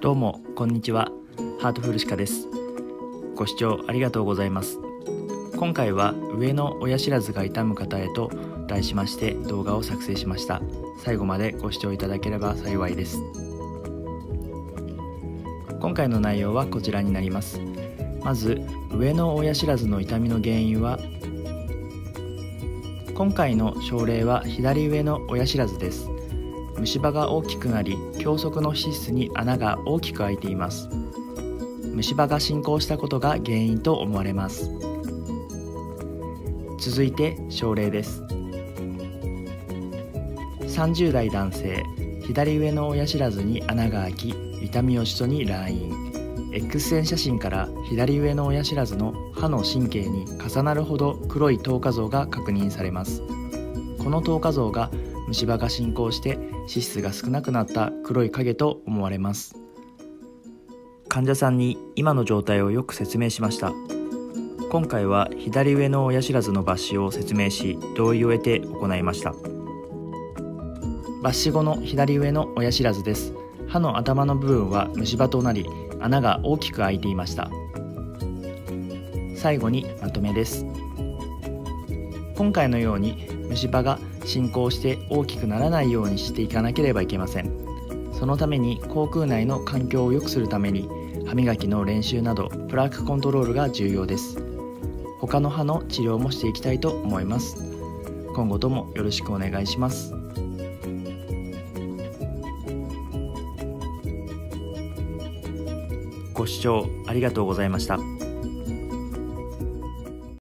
どうもこんにちは。ハートフルシカです。ご視聴ありがとうございます。今回は上の親知らずが痛む方へと題しまして動画を作成しました。最後までご視聴いただければ幸いです。今回の内容はこちらになります。まず上の親知らずの痛みの原因は今回の症例は左上の親知らずです。虫歯が大きくなり狭側の皮質に穴が大きく開いています。虫歯が進行したことが原因と思われます。続いて症例です。30代男性左上の親知らずに穴が開き痛みを首都に来院 X 線写真から左上の親知らずの歯の神経に重なるほど黒い透過像が確認されます。この透過像が虫歯が進行して脂質が少なくなった黒い影と思われます。患者さんに今の状態をよく説明しました。今回は左上の親知らずの抜歯を説明し同意を得て行いました。抜歯後の左上の親知らずです。歯の頭の部分は虫歯となり穴が大きく開いていました。最後にまとめです。今回のように虫歯が進行して大きくならないようにしていかなければいけません。そのために口腔内の環境を良くするために歯磨きの練習などプラークコントロールが重要です。他の歯の治療もしていきたいと思います。今後ともよろしくお願いします。ご視聴ありがとうございました。